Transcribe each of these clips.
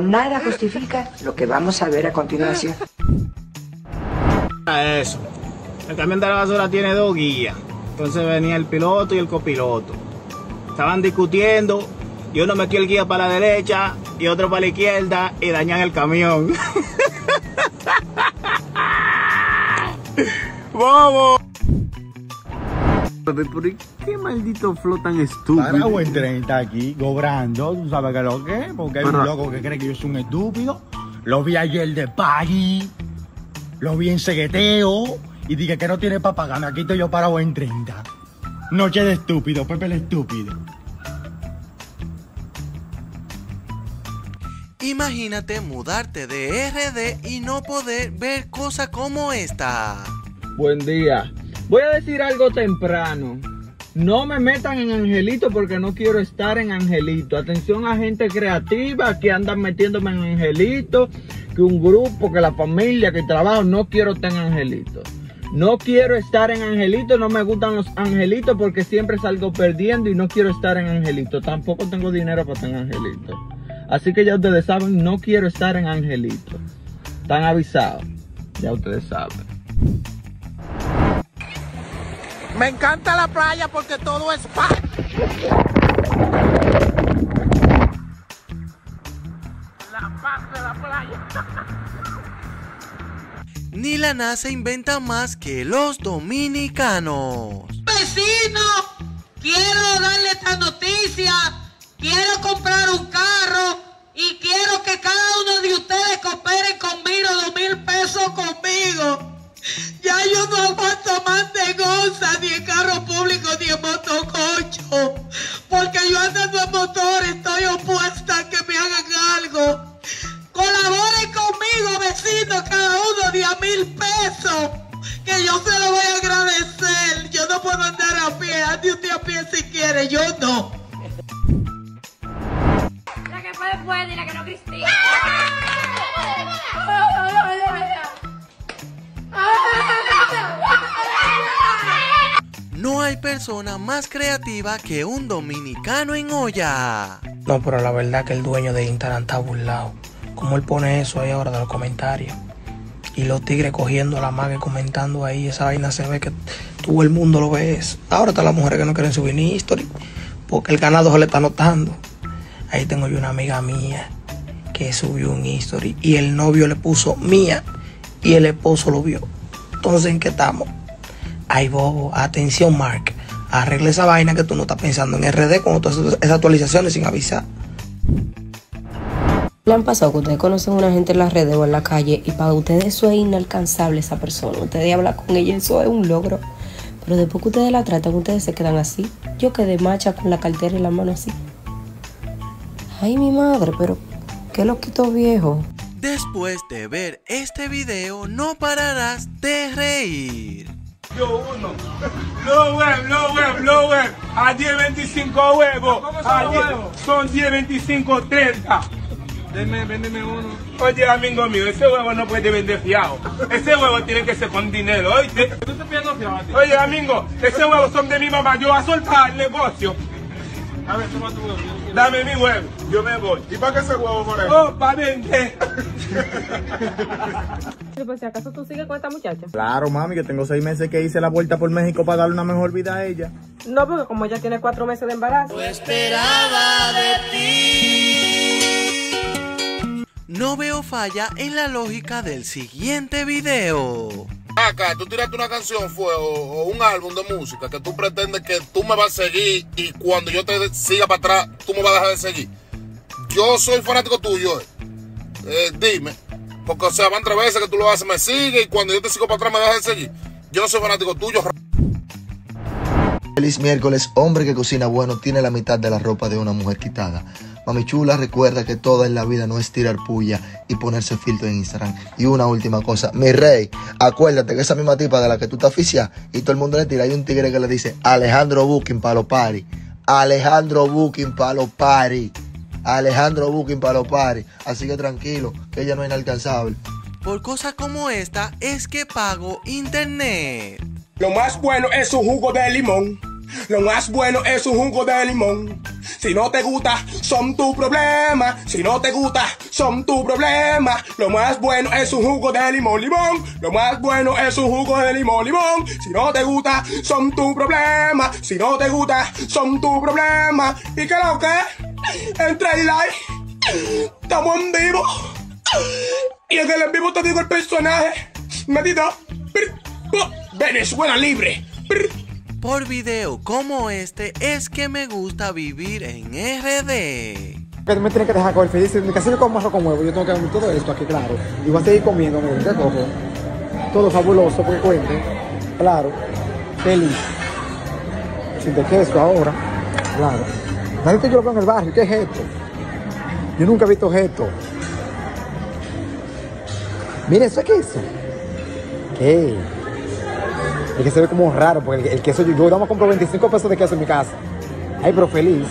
Nada justifica lo que vamos a ver a continuación. Eso. El camión de la basura tiene dos guías. Entonces venía el piloto y el copiloto. Estaban discutiendo y uno metió el guía para la derecha y otro para la izquierda y dañan el camión. ¡Vamos! Pero qué maldito flow tan estúpido. Para buen tren está aquí cobrando, ¿tú sabes qué es lo que es? Porque hay un loco que cree que yo soy un estúpido. Lo vi ayer de Pagui, lo vi en Segueteo y dije que no tiene para pagarme. Aquí estoy yo para buen 30. Noche de estúpido, Pepe el estúpido. Imagínate mudarte de RD y no poder ver cosas como esta. Buen día. Voy a decir algo temprano. No me metan en Angelito porque no quiero estar en Angelito. Atención a gente creativa que andan metiéndome en Angelito, que un grupo, que la familia, que trabajo. No quiero estar en Angelito. No quiero estar en Angelito, no me gustan los angelitos porque siempre salgo perdiendo y no quiero estar en Angelito. Tampoco tengo dinero para estar en Angelito. Así que ya ustedes saben, no quiero estar en Angelito. Están avisados. Ya ustedes saben. Me encanta la playa porque todo es paz. La paz de la playa. Ni la NASA inventa más que los dominicanos. Vecino, quiero darle esta noticia. Quiero comprar un carro y quiero que cada uno de ustedes cooperen conmigo dos mil pesos conmigo. Ya yo no aguanto más de goza, ni en carro público, ni en motococho. Porque yo andando en motor estoy opuesta a que me hagan algo. Colaboren conmigo, vecinos, cada uno de a mil pesos. Que yo se lo voy a agradecer. Yo no puedo andar a pie. Ande usted a pie si quiere, yo no. La que puede, puede y la que no, Cristina. Hay persona más creativa que un dominicano en olla. No, pero la verdad que el dueño de Instagram está burlado. Como él pone eso ahí ahora de los comentarios. Y los tigres cogiendo la maga y comentando ahí. Esa vaina se ve que todo el mundo lo ve. Ahora están las mujeres que no quieren subir ni history. Porque el ganado se le está notando. Ahí tengo yo una amiga mía que subió un history. Y el novio le puso mía. Y el esposo lo vio. Entonces, ¿en qué estamos? Ay, bobo, atención, Mark. Arregle esa vaina que tú no estás pensando en RD con todas esas actualizaciones sin avisar. ¿Le han pasado que ustedes conocen a una gente en las redes o en la calle y para ustedes eso es inalcanzable esa persona? Ustedes hablan con ella, eso es un logro. Pero después que ustedes la tratan, ustedes se quedan así. Yo quedé macha con la cartera y la mano así. Ay, mi madre, pero qué loquito viejo. Después de ver este video, no pararás de reír. Yo uno. No web, no web, no web. A 10, 25 huevos. A 10, son 10, 25, 30. Deme, véndeme uno. Oye, amigo mío, ese huevo no puede vender fiado. Ese huevo tiene que ser con dinero, oye. ¿Tú estás pidiendo fiado a ti? Oye, amigo, ese huevo son de mi mamá. Yo voy a soltar el negocio. A ver, toma tu huevo. Dame mi huevo, yo me voy. ¿Y para qué ese huevo, por Oh, para vender. Pues si acaso tú sigues con esta muchacha. Claro, mami, que tengo seis meses que hice la vuelta por México para darle una mejor vida a ella. No, porque como ella tiene cuatro meses de embarazo. esperaba de ti. No veo falla en la lógica del siguiente video. Acá, tú tiraste una canción fue o, un álbum de música que tú pretendes que tú me vas a seguir y cuando yo te siga para atrás, tú me vas a dejar de seguir. Yo soy fanático tuyo, eh. Eh, dime. Porque, o sea, van tres veces que tú lo haces, me sigue y cuando yo te sigo para atrás me dejas de seguir. Yo no soy fanático tuyo. Feliz miércoles, hombre que cocina bueno tiene la mitad de la ropa de una mujer quitada. Mami chula, recuerda que toda en la vida no es tirar puya y ponerse filtro en Instagram. Y una última cosa, mi rey, acuérdate que esa misma tipa de la que tú te oficias y todo el mundo le tira, hay un tigre que le dice Alejandro Booking para los paris. Alejandro Booking para los paris. Alejandro Booking para los paris. Así que tranquilo, que ella no es inalcanzable. Por cosas como esta es que pago internet. Lo más bueno es un jugo de limón. Lo más bueno es un jugo de limón. Si no te gusta, son tu problema. Si no te gusta, son tu problema. Lo más bueno es un jugo de limón, limón. Lo más bueno es un jugo de limón, limón. Si no te gusta, son tu problema. Si no te gusta, son tu problema. ¿Y qué lo que? Entra y like. Estamos en vivo. Y en el en vivo te digo el personaje. Medida. Venezuela libre. Por video como este es que me gusta vivir en RD. Que me tiene que dejar comer feliz. En mi casa yo como arroz con huevo. Yo tengo que comer todo esto aquí, claro. Y voy a seguir comiendo, me ¿qué cojo? Todo fabuloso, porque cuente. Claro. Feliz. Sin de queso ahora. Claro. La gente yo lo en el barrio. ¿Qué es esto? Yo nunca he visto esto. Mira, ¿eso es queso? ¿Qué? Es que se ve como raro, porque el, el queso, yo, yo nada más compro 25 pesos de queso en mi casa. Ay, pero feliz.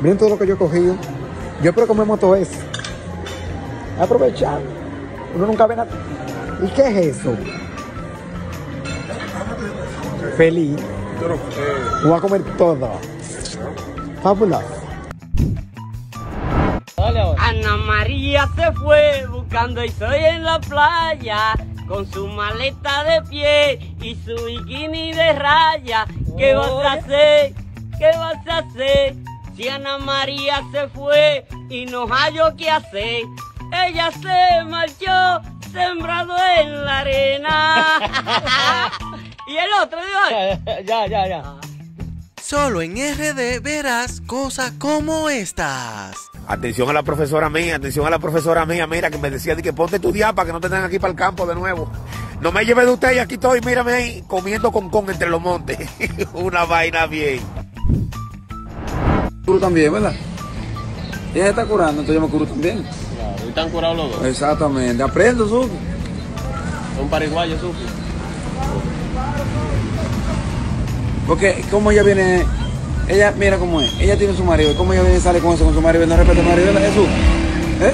Miren todo lo que yo he cogido. Yo espero comemos todo eso. Aprovechar. Uno nunca ve nada. ¿Y qué es eso? Feliz. Voy a comer todo. Fabuloso. Ana María se fue buscando y soy en la playa con su maleta de pie y su bikini de raya. ¿Qué vas a hacer? ¿Qué vas a hacer? Si Ana María se fue y no hallo qué hacer, ella se marchó sembrado en la arena. y el otro, digo, Ya, ya, ya. Solo en RD verás cosas como estas. Atención a la profesora mía, atención a la profesora mía, mira, que me decía de que ponte a estudiar para que no te tengan aquí para el campo de nuevo. No me lleve de usted y aquí estoy, mírame ahí, comiendo con con entre los montes. Una vaina bien. Curo también, ¿verdad? Ella se está curando, entonces yo me curo también. Claro, y están curados los dos. Exactamente. Aprendo, Suki. Son paraguayos, Suki. Porque como ella viene, ella, mira cómo es, ella tiene su marido, cómo ella viene y sale con eso, con su marido, no respeta a su marido, ¿verdad, Jesús? ¿Eh?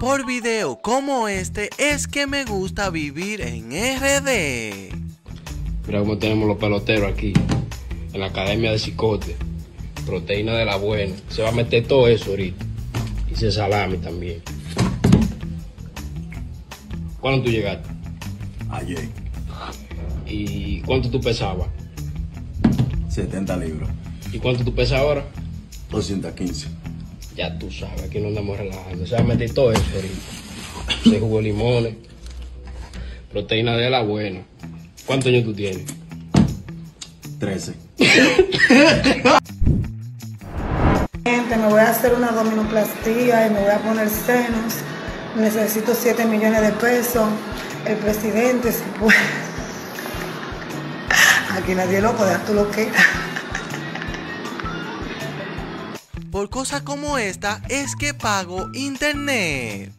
Por video como este es que me gusta vivir en RD. Mira cómo tenemos los peloteros aquí. En la academia de Cicote. Proteína de la buena. Se va a meter todo eso ahorita. Y ese salami también. ¿Cuándo tú llegaste? Ayer, ¿Y cuánto tú pesabas? 70 libras, ¿Y cuánto tú pesas ahora? 215. Ya tú sabes, aquí no andamos relajando. Se va a meter todo eso ahorita. Se jugo de limones. Proteína de la buena. ¿Cuántos años tú tienes? 13. Gente, me voy a hacer una abdominoplastía y me voy a poner senos. Necesito 7 millones de pesos. El presidente, si puede. Aquí nadie lo puede, tú lo que. Por cosas como esta es que pago internet.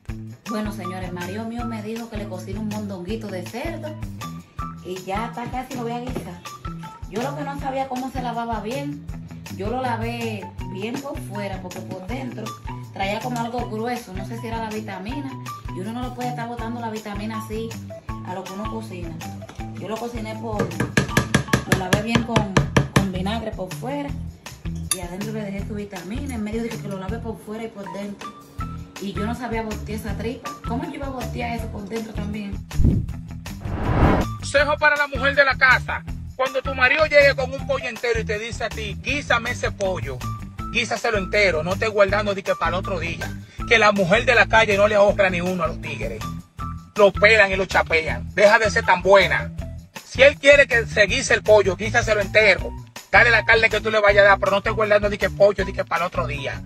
Bueno, señores, Mario mío me dijo que le cocina un mondonguito de cerdo y ya está casi lo voy a guisar. Yo lo que no sabía cómo se lavaba bien, yo lo lavé bien por fuera porque por dentro traía como algo grueso, no sé si era la vitamina y uno no lo puede estar botando la vitamina así a lo que uno cocina. Yo lo cociné por, lo lavé bien con, con vinagre por fuera y adentro le dejé su vitamina, en medio dije que lo lavé por fuera y por dentro. Y yo no sabía voltear esa tripa. ¿Cómo yo iba a voltear eso por dentro también? Consejo para la mujer de la casa. Cuando tu marido llegue con un pollo entero y te dice a ti, guísame ese pollo, guísaselo entero, no estés guardando de que para el otro día. Que la mujer de la calle no le ahorra ni uno a los tigres. Lo pelan y lo chapean. Deja de ser tan buena. Si él quiere que se guise el pollo, guísaselo entero. Dale la carne que tú le vayas a dar, pero no estés guardando de que pollo, de que para el otro día.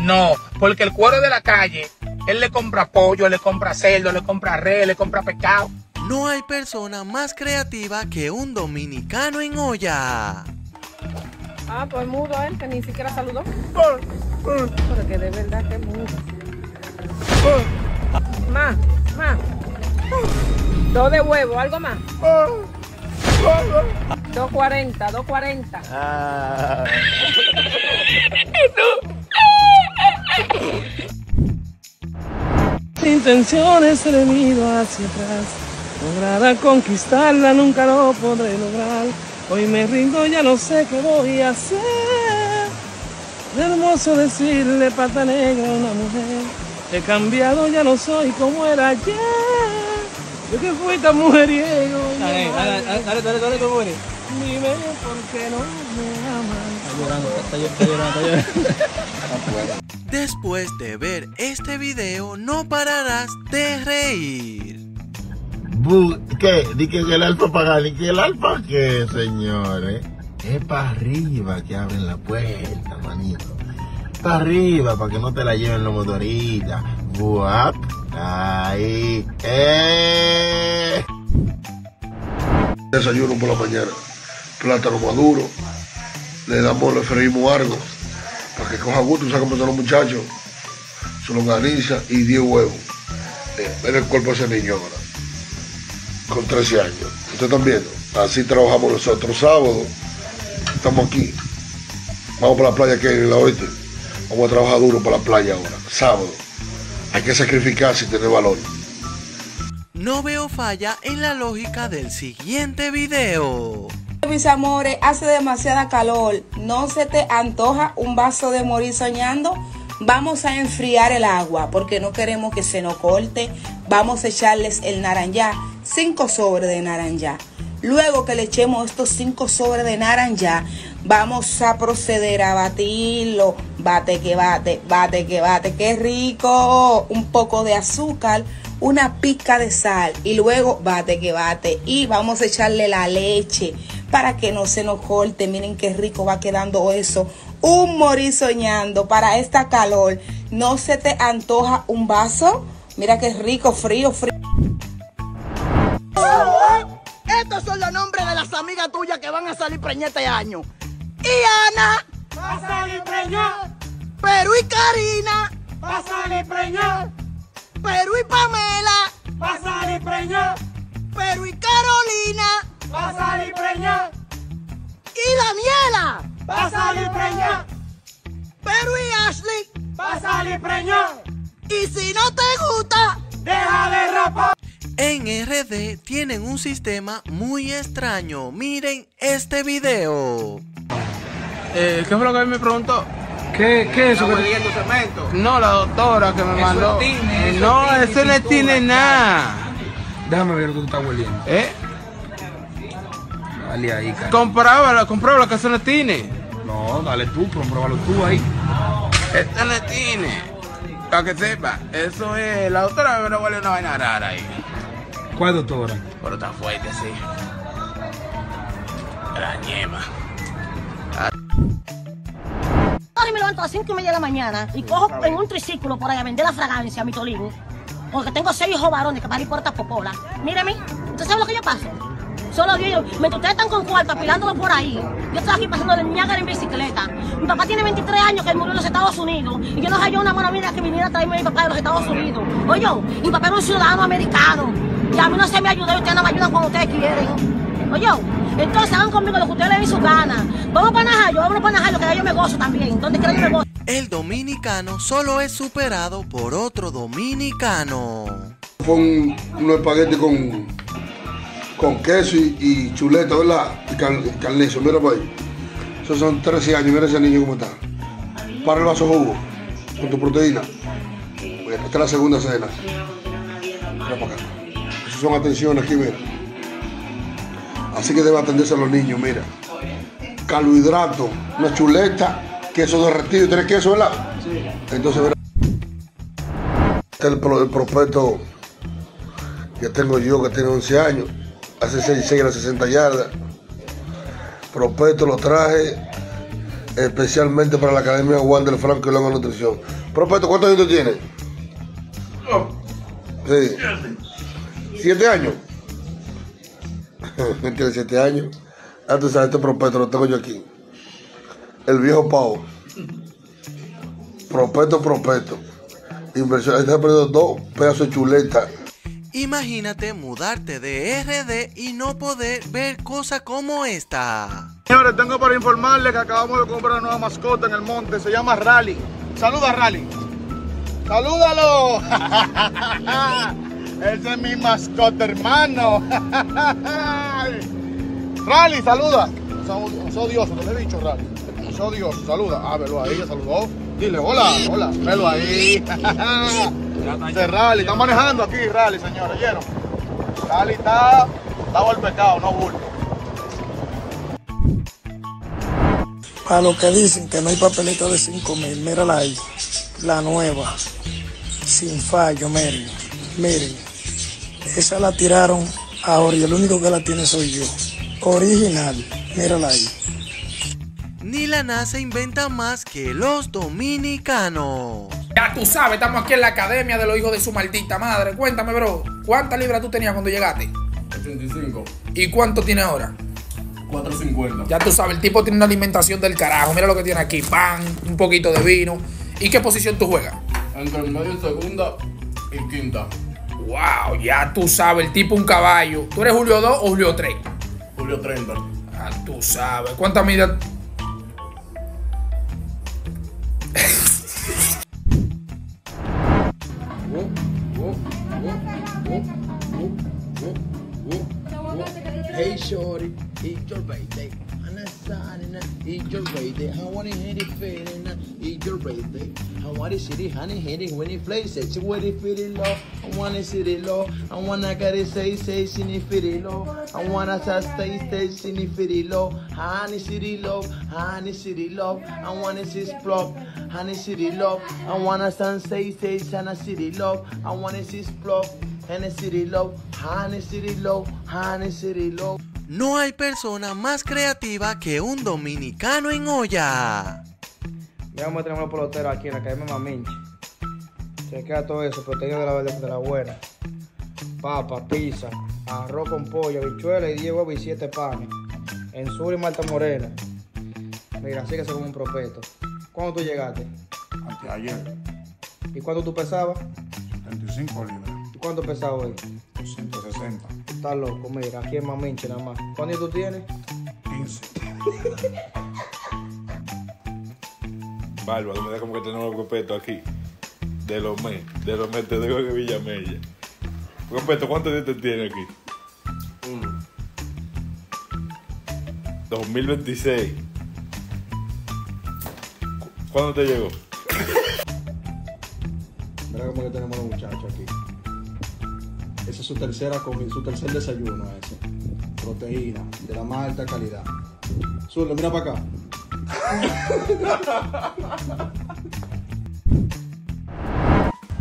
No, porque el cuero de la calle, él le compra pollo, le compra cerdo, le compra res, le compra pescado. No hay persona más creativa que un dominicano en olla. Ah, pues mudo él, que ni siquiera saludó. Pero que de verdad que es mudo. Más, más. Dos de huevo, algo más. 240, 240. Intenciones el ido hacia atrás. Logrará conquistarla, nunca lo podré lograr. Hoy me rindo, ya no sé qué voy a hacer. Es hermoso decirle pata negra a una mujer. He cambiado, ya no soy como era ayer. Yo que fui tan mujeriego. Dale, dale, dale, dale, ¿cómo eres? Dime por qué no me amas. Está llorando, está, está llorando, está llorando. Después de ver este video no pararás de reír. Bu- ¿Qué? Di que el alfa paga, di que el alfa qué, señores. Es para arriba que abren la puerta, manito. Para arriba, para que no te la lleven los motoristas. Buap. Ahí. ¡Eh! Desayuno por la mañana. Plátano maduro. Le damos, le freímos algo. Para que coja gusto, ¿sabes cómo son los muchachos? Se lo y 10 huevos. Eh, Ven el cuerpo de ese niño ahora. Con 13 años. Ustedes están viendo. Así trabajamos nosotros. Sábado. Estamos aquí. Vamos para la playa que en la oeste. Vamos a trabajar duro para la playa ahora. Sábado. Hay que sacrificarse y tener valor. No veo falla en la lógica del siguiente video. Mis amores, hace demasiada calor. ¿No se te antoja un vaso de morir soñando? Vamos a enfriar el agua porque no queremos que se nos corte. Vamos a echarles el naranja, 5 sobres de naranja. Luego que le echemos estos 5 sobres de naranja, vamos a proceder a batirlo. Bate que bate, bate que bate, qué rico. Un poco de azúcar, una pizca de sal y luego bate que bate. Y vamos a echarle la leche para que no se nos corte. Miren qué rico va quedando eso. Un morir soñando para esta calor. ¿No se te antoja un vaso? Mira qué rico, frío, frío. Estos son los nombres de las amigas tuyas que van a salir preñadas este año. Y Ana. Va a salir preñada. Perú y Karina. Va a salir preñada. Perú y Pamela. Va a salir preñada. Perú y Carolina. Va a salir preñada. Y Daniela. Va a salir preñada. Perú y Ashley. Va a salir preñada. Y si no te gusta, deja de rapar. En RD tienen un sistema muy extraño. Miren este video. Eh, ¿Qué fue lo que me preguntó? ¿Qué, qué es eso? No, la doctora que me Eso mandó. es tine, eso no, es tine, eso no tiene nada. Déjame ver lo que tú estás hueliendo. ¿Eh? Dale ahí, cara. Compruébalo que eso no es tine. No, dale tú, compruébalo tú ahí. Esto no es tine. Para que sepa, eso es. La doctora me huele una vaina rara ahí. ¿Cuál doctora? Pero está fuerte, sí. La ñema. Ahora me levanto a las 5 y media de la mañana y cojo en un triciclo por ahí a vender la fragancia a mi tolín. Porque tengo seis hijos varones que para ir por esta popola. Míreme, ¿usted sabe lo que yo paso? Solo Dios, mientras ustedes están con cuarto apilándolo por ahí, yo estoy aquí pasando de Niágara en bicicleta. Mi papá tiene 23 años que él murió en los Estados Unidos y yo no hallé una mano mía que viniera a traerme a mi papá de los Estados Unidos. Oye, mi papá era un ciudadano americano y a mí no se me ayudó y ustedes no me ayudan cuando ustedes quieren. Oye, entonces hagan conmigo lo que ustedes le den su gana. Vamos para Najayo, vamos para Najayo, que yo me gozo también. Donde quiera yo me gozo. El dominicano solo es superado por otro dominicano. Fue un, unos espaguetis con, con queso y, y chuleta, ¿verdad? Y carnizo, mira para ahí. Esos son 13 años, mira ese niño cómo está. Para el vaso jugo, con tu proteína. Esta es la segunda cena. Mira para acá. Esas son atenciones aquí, mira. Así que debe atenderse a los niños, mira. Carbohidrato, una chuleta, queso derretido, ¿tienes queso, verdad? Sí. Entonces, mira. Este es el, pro- el prospecto que tengo yo, que tiene 11 años. Hace 6, 6 a las 60 yardas. Prospecto lo traje especialmente para la Academia Juan del Franco y Longa Nutrición. Prospecto, ¿cuántos años tú tienes? Sí. ¿Siete años? Tiene siete años. Ah, tú sabes, este prospecto lo tengo yo aquí. El viejo pavo. Prospecto, prospecto. Inversión. Este ha perdido dos pedazos de chuleta. Imagínate mudarte de RD y no poder ver cosas como esta. Señores, tengo para informarles que acabamos de comprar una nueva mascota en el monte. Se llama Rally. Saluda, Rally. ¡Salúdalo! Ese es mi mascota, hermano. Rally, saluda. Sos odioso, te lo he dicho, Rally. Sos odioso, saluda. Ah, velo ahí, ya saludó. Dile, hola, hola, velo ahí. Ese Rally, está manejando aquí, Rally, señores, ¿oyeron? Rally está, está el pecado, no bulto. A lo que dicen que no hay papelito de 5 mil, mírala ahí, la nueva, sin fallo, miren, miren, esa la tiraron ahora y el único que la tiene soy yo, original, mírala ahí. Ni la NASA inventa más que los dominicanos. Ya tú sabes, estamos aquí en la academia de los hijos de su maldita madre. Cuéntame, bro, ¿cuántas libras tú tenías cuando llegaste? 85. ¿Y cuánto tienes ahora? 450. Ya tú sabes, el tipo tiene una alimentación del carajo. Mira lo que tiene aquí: pan, un poquito de vino. ¿Y qué posición tú juegas? Entre el medio, segunda y quinta. Wow, ya tú sabes, el tipo un caballo. ¿Tú eres Julio 2 o Julio 3? Julio 30. Ah, tú sabes. ¿Cuántas medidas? Hey shorty, eat your birthday. And a sign and eat your birthday. I want to hit it feeling, your birthday. I want to see it, honey, hit it when it plays. Say, you what it feel it low. I want to see it low. I want to get it say, say, see it feel it low. I want to stay, stay, see it feel it low. Honey, city love, honey, city love. I want to see splop, honey, city love. I want to stand, say, say, sana city love. I want to see splop. Honey City Love, Honey City Love, Honey City Love. No hay persona más creativa que un dominicano en olla. Veamos, tenemos los peloteros aquí en la Academia Maminche. Se queda todo eso, proteína de la, de la buena. Papa, pizza, arroz con pollo, habichuela y 10 huevos y 7 panes. En sur y Malta Morena. Mira, así que se come un propeto. ¿Cuándo tú llegaste? Anteayer, ¿Y cuánto tú pesabas? 25 libras, ¿Y cuánto pesabas hoy? 160, Estás loco, mira, aquí en Maminche nada más. ¿Cuánto tú tienes? 15. Bárbaro, me da como que tenemos el respeto aquí. De los mes, de los mes, te digo que Villamella. Respeto, ¿cuántos dientes tiene aquí? Uno. 2026. ¿Cu- ¿Cuándo te llegó? Mira cómo que tenemos los muchachos aquí. Esa es su tercera comida, su tercer desayuno ese. Proteína, de la más alta calidad. Zurdo, mira para acá.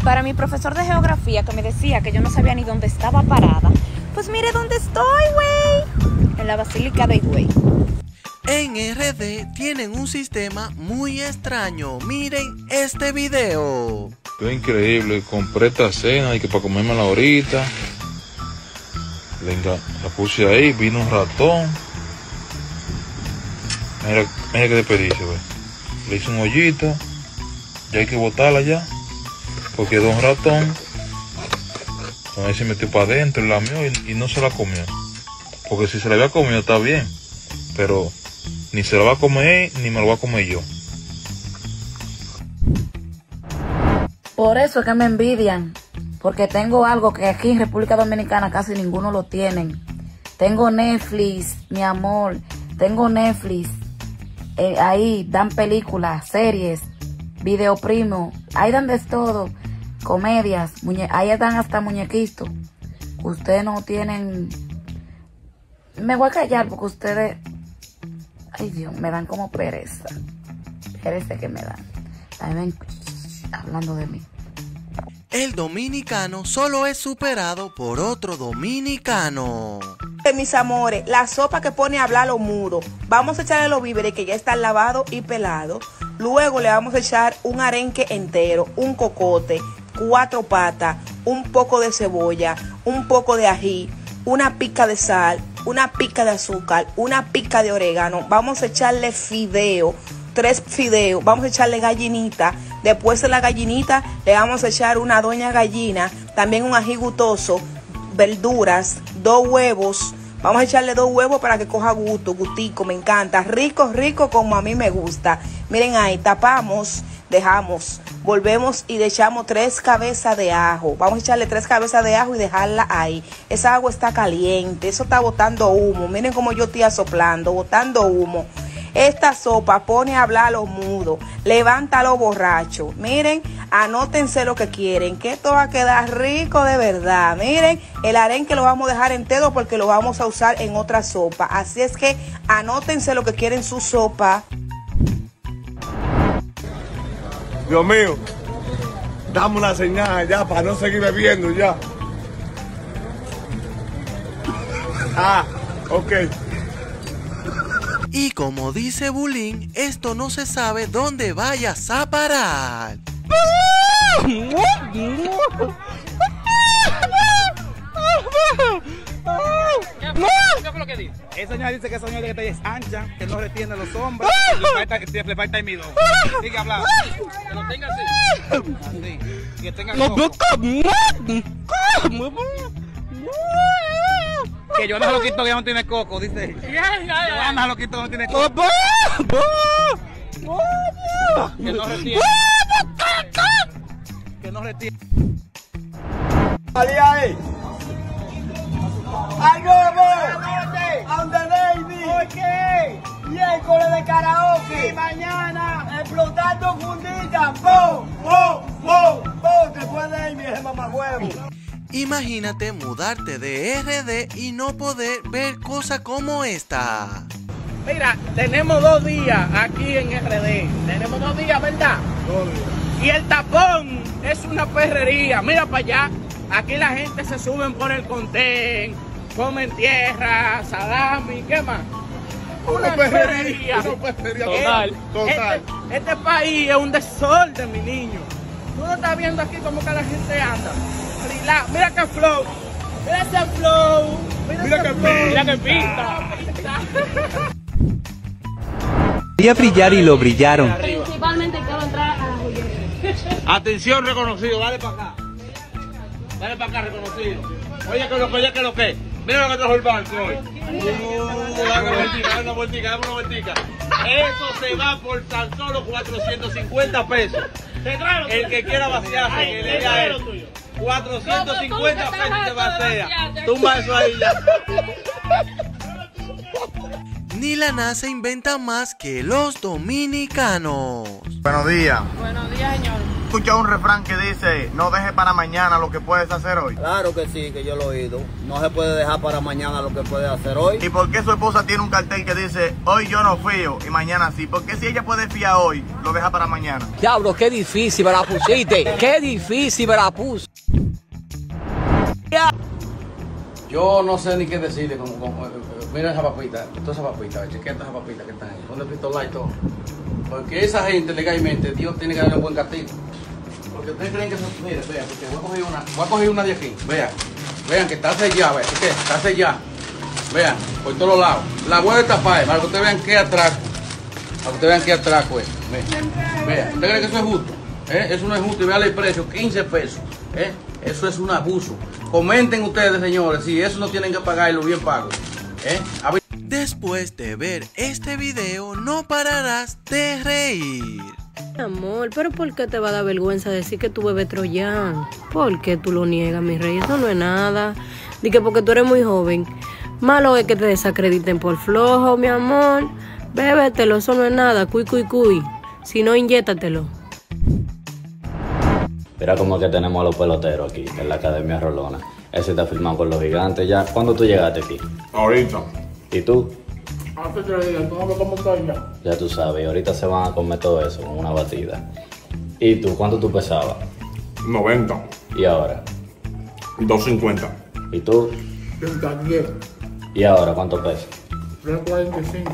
Para mi profesor de geografía que me decía que yo no sabía ni dónde estaba parada, pues mire dónde estoy, güey. En la Basílica de Higüey. En RD tienen un sistema muy extraño. Miren este video. Es increíble. Compré esta cena y que para comérmela ahorita. Venga, la puse ahí, vino un ratón. Mira, mira qué desperdicio, ve. Le hice un hoyito. Ya hay que botarla ya. Porque quedó un ratón. Con se metió para adentro, la lamió y, y no se la comió. Porque si se la había comido está bien. Pero ni se la va a comer ni me lo va a comer yo. Por eso es que me envidian, porque tengo algo que aquí en República Dominicana casi ninguno lo tienen. Tengo Netflix, mi amor, tengo Netflix. Eh, ahí dan películas, series, video primo, ahí dan de todo, comedias, muñe ahí dan hasta muñequitos. Ustedes no tienen... Me voy a callar porque ustedes... Ay Dios, me dan como pereza. Pereza que me dan. Ahí ven hablando de mí. El dominicano solo es superado por otro dominicano. Mis amores, la sopa que pone a hablar los muros. Vamos a echarle los víveres que ya están lavados y pelados. Luego le vamos a echar un arenque entero, un cocote, cuatro patas, un poco de cebolla, un poco de ají, una pica de sal, una pica de azúcar, una pica de orégano. Vamos a echarle fideo, tres fideos. Vamos a echarle gallinita. Después de la gallinita le vamos a echar una doña gallina, también un ají gustoso, verduras, dos huevos. Vamos a echarle dos huevos para que coja gusto, gustico, me encanta. Rico, rico como a mí me gusta. Miren ahí, tapamos, dejamos volvemos y le echamos tres cabezas de ajo. Vamos a echarle tres cabezas de ajo y dejarla ahí. Esa agua está caliente, eso está botando humo. Miren cómo yo estoy soplando, botando humo. Esta sopa pone a hablar a los mudos, levanta a los borrachos. Miren, anótense lo que quieren, que esto va a quedar rico de verdad. Miren, el arenque lo vamos a dejar entero porque lo vamos a usar en otra sopa. Así es que anótense lo que quieren su sopa. Dios mío, dame una señal ya para no seguir bebiendo ya. Ah, ok. Y como dice Bulín, esto no se sabe dónde vayas a parar. ¿Qué fue lo que dice? Esa señora dice que esa señora que es ancha, que no retiene los hombros, le falta, que le falta el midón. Sigue hablando. Que lo tenga así. Así. Que tenga No, coco. no, Que yo no lo quito que no tiene coco, dice. Yo no lo quito que no tiene coco. Que no retiene. Que no retiene. ¡Ali ahí! ¡Al gobo! ¡A donde Navy! ¿Por qué? Miércoles de karaoke. Y mañana explotando fundita. ¡Pum! ¡Pum! ¡Pum! ¡Pum! Después de Navy es mamahuevo. Imagínate mudarte de RD y no poder ver cosas como esta. Mira, tenemos dos días aquí en RD. Tenemos dos días, ¿verdad? Y el tapón es una perrería. Mira para allá. Aquí la gente se suben por el contén, comen tierra, salami, ¿qué más? Una perrería, una perrería total, total. Este, este país es un desorden, mi niño. Tú no estás viendo aquí cómo que la gente anda. Relax. Mira qué flow. Mira ese flow. Mira, qué flow. pinta. Mira qué pinta. Quería brillar y lo brillaron. Principalmente quiero entrar a la joyería. Atención, reconocido, dale para acá. Dale para acá, reconocido. Oye, que lo que, oye, que lo que. Mira lo que trajo el banco hoy. Uh, dame una vueltica, dame una vueltica, dame una vueltica. Eso se va por tan solo 450 pesos. El que quiera vaciarse, que le dé a él. 450 pesos se vacía. Tumba eso ahí ya. Ni la NASA inventa más que los dominicanos. Buenos días. Buenos días, señor. Escucha un refrán que dice, no deje para mañana lo que puedes hacer hoy. Claro que sí, que yo lo he oído. No se puede dejar para mañana lo que puede hacer hoy. ¿Y por qué su esposa tiene un cartel que dice, hoy yo no fío y mañana sí? Porque si ella puede fiar hoy, lo deja para mañana. Diablo, qué difícil me la pusiste. Qué difícil me la puse. Yo no sé ni qué decirle. Como, como- eh, eh, mira esa papita, toda esa papita, chequea esa papita que están ahí. Ponle pistola y todo. Porque esa gente legalmente, Dios tiene que darle un buen castigo. Porque ustedes creen que eso. Mire, vean, porque voy a coger una, voy a coger una de aquí. Vean, vean que está sellada, vean, que está sellada. Vean, por todos lados. La voy a tapar, para que ustedes vean qué atraco. Para que ustedes vean qué atraco es. Vean, vean. ¿Ustedes creen que eso es justo? ¿Eh? Eso no es justo y vean el precio, 15 pesos. ¿Eh? Eso es un abuso. Comenten ustedes, señores, si eso no tienen que pagarlo bien pago. ¿Eh? Después de ver este video no pararás de reír. Amor, pero ¿por qué te va a dar vergüenza decir que tu bebé Troyán? ¿Por qué tú lo niegas, mi rey? Eso no es nada. Di que porque tú eres muy joven. Malo es que te desacrediten por flojo, mi amor. Bébetelo, eso no es nada. Cuy, cuy, cuy. Si no, inyétatelo. Mira cómo es que tenemos a los peloteros aquí, en la Academia Rolona. Ese está firmado con los gigantes ya. ¿Cuándo tú llegaste aquí? Ahorita. ¿Y tú? Hace tres días, tú no me ya. Ya tú sabes, ahorita se van a comer todo eso con una batida. ¿Y tú? ¿Cuánto tú pesabas? 90. ¿Y ahora? 250. ¿Y tú? 10. ¿Y ahora cuánto pesas? 345.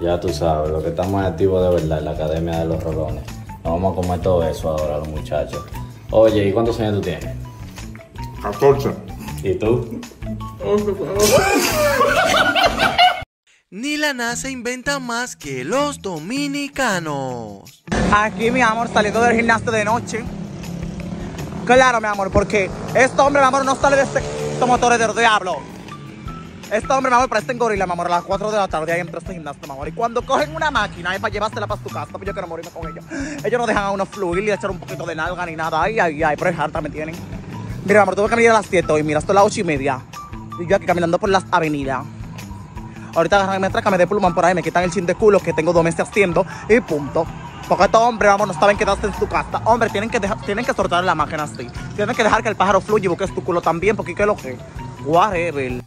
Ya tú sabes, lo que estamos activos de verdad en la Academia de los Rolones. Nos vamos a comer todo eso ahora, los muchachos. Oye, ¿y cuántos años tú tienes? 14. ¿Y tú? Ni la NASA inventa más que los dominicanos. Aquí, mi amor, saliendo del gimnasio de noche. Claro, mi amor, porque este hombre, mi amor, no sale de este, estos motores del diablo. Este hombre, mi amor, parece en gorila, mi amor, a las 4 de la tarde ahí entre este gimnasio, mi amor. Y cuando cogen una máquina es para llevársela para tu casa, pues yo quiero morirme con ellos. Ellos no dejan a uno fluir y echar un poquito de nalga ni nada. Ay, ay, ay, pero es harta, me tienen. Mira, mi amor, tuve que venir a las 7 hoy, mira, esto es las 8 y media. Y yo aquí caminando por las avenidas. Ahorita agarran y me atracan, me de pluman por ahí, me quitan el chin de culo que tengo dos meses haciendo y punto. Porque estos hombres, vamos, no saben quedarse en su casa. Hombre, tienen que, dejar, tienen que soltar la máquina así. Tienen que dejar que el pájaro fluya y busques tu culo también, porque ¿qué lo que? Whatever.